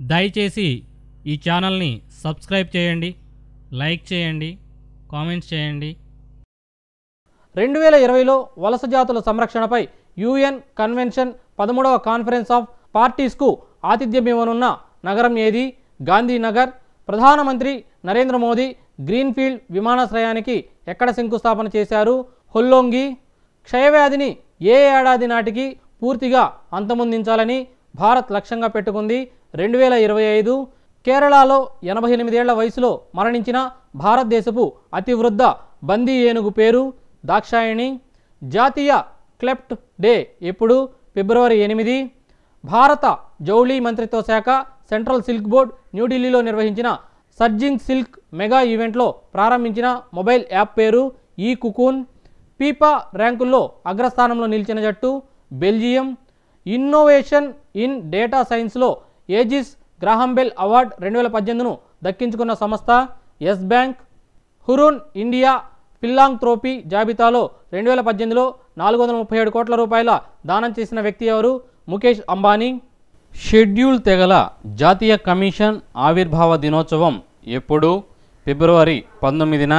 దయచేసి ఈ ఛానల్ని సబ్స్క్రైబ్ చేయండి లైక్ చేయండి కామెంట్స్ చేయండి. రెండు వేల ఇరవైలో వలస జాతుల సంరక్షణపై యుఎన్ కన్వెన్షన్ పదమూడవ కాన్ఫరెన్స్ ఆఫ్ పార్టీస్కు ఆతిథ్యం ఇవ్వనున్న నగరం ఏది? గాంధీనగర్. ప్రధానమంత్రి నరేంద్ర మోదీ గ్రీన్ఫీల్డ్ విమానాశ్రయానికి ఎక్కడ శంకుస్థాపన చేశారు? హొల్లోంగి. క్షయవ్యాధిని ఏ ఏడాది నాటికి పూర్తిగా అంతమొందించాలని భారత్ లక్ష్యంగా పెట్టుకుంది. రెండు వేల ఇరవై ఐదు కేరళలో ఎనభై ఎనిమిదేళ్ళ వయసులో మరణించిన భారతదేశపు అతివృద్ధ బందీ ఏనుగు పేరు దాక్షాయణి. జాతీయ క్లెప్ట్ డే ఎప్పుడు? ఫిబ్రవరి ఎనిమిది. భారత జౌళి మంత్రిత్వ శాఖ సెంట్రల్ సిల్క్ బోర్డ్ న్యూఢిల్లీలో నిర్వహించిన సర్జింగ్ సిల్క్ మెగా ఈవెంట్లో ప్రారంభించిన మొబైల్ యాప్ పేరు ఈ కుకూన్. పీపా ర్యాంకుల్లో అగ్రస్థానంలో నిలిచిన జట్టు బెల్జియం ఇన్నోవేషన్ ఇన్ డేటా సైన్స్లో ఏజిస్ గ్రాహంబెల్ అవార్డ్ రెండు వేల పద్దెనిమిదిను దక్కించుకున్న సంస్థ Yes Bank Hurun India philanthropy జాబితాలో రెండు వేల పద్దెనిమిదిలో నాలుగు వందల ముప్పై ఏడు కోట్ల రూపాయల దానం చేసిన వ్యక్తి ఎవరు? ముఖేష్ అంబానీ. షెడ్యూల్ తెగల జాతీయ కమిషన్ ఆవిర్భావ దినోత్సవం ఎప్పుడు? ఫిబ్రవరి పంతొమ్మిదిన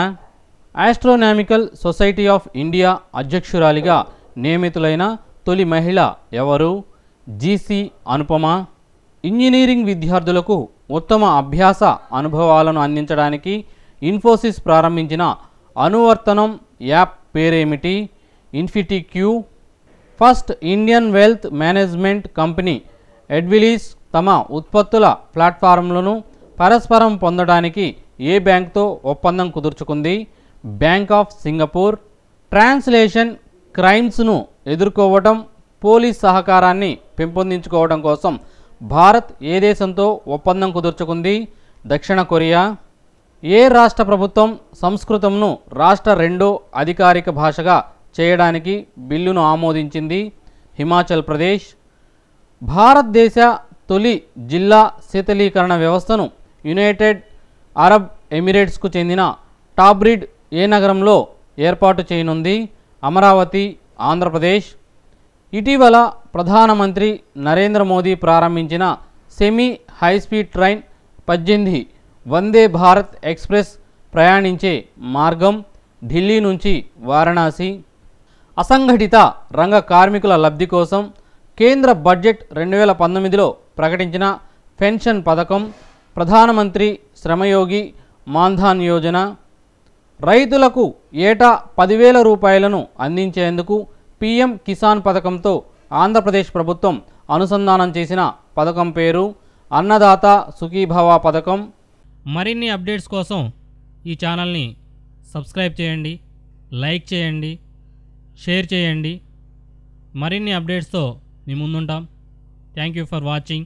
ఆస్ట్రోనామికల్ సొసైటీ ఆఫ్ ఇండియా అధ్యక్షురాలిగా నియమితులైన తొలి మహిళ ఎవరు? జీసీ అనుపమ. ఇంజనీరింగ్ విద్యార్థులకు ఉత్తమ అభ్యాస అనుభవాలను అందించడానికి ఇన్ఫోసిస్ ప్రారంభించిన అనువర్తనం యాప్ పేరేమిటి? ఇన్ఫిటిక్యూ first Indian wealth management company Edelweiss తమ ఉత్పత్తుల ప్లాట్ఫారంలను పరస్పరం పొందడానికి ఏ బ్యాంక్తో ఒప్పందం కుదుర్చుకుంది? Bank of Singapore. ట్రాన్స్లేషన్ క్రైమ్స్ను ఎదుర్కోవటం పోలీస్ సహకారాన్ని పెంపొందించుకోవడం కోసం భారత్ ఏ దేశంతో ఒప్పందం కుదుర్చుకుంది? దక్షిణ కొరియా. ఏ రాష్ట్ర ప్రభుత్వం సంస్కృతంను రాష్ట్ర రెండో అధికారిక భాషగా చేయడానికి బిల్లును ఆమోదించింది? హిమాచల్ ప్రదేశ్. భారతదేశ తొలి జిల్లా శీతలీకరణ వ్యవస్థను యునైటెడ్ అరబ్ ఎమిరేట్స్కు చెందిన టాబ్రిడ్ ఏ నగరంలో ఏర్పాటు చేయనుంది? అమరావతి ఆంధ్రప్రదేశ్. ఇటీవల ప్రధానమంత్రి నరేంద్ర మోదీ ప్రారంభించిన సెమీ హైస్పీడ్ ట్రైన్ పద్దెనిమిది వందే భారత్ ఎక్స్ప్రెస్ ప్రయాణించే మార్గం ఢిల్లీ నుంచి వారణాసి. అసంఘటిత రంగ కార్మికుల లబ్ధి కోసం కేంద్ర బడ్జెట్ రెండు వేల పంతొమ్మిదిలో ప్రకటించిన పెన్షన్ పథకం ప్రధానమంత్రి శ్రమయోగి మాన్ధాన్ యోజన రైతులకు ఏటా పదివేల రూపాయలను అందించేందుకు పీఎం కిసాన్ పథకంతో ఆంధ్రప్రదేశ్ ప్రభుత్వం అనుసంధానం చేసిన పథకం పేరు అన్నదాత సుఖీభవ పథకం. మరిన్ని అప్డేట్స్ కోసం ఈ ఛానల్ని సబ్స్క్రైబ్ చేయండి లైక్ చేయండి షేర్ చేయండి. మరిన్ని అప్డేట్స్తో మీ ముందుంటాం. Thank you for watching.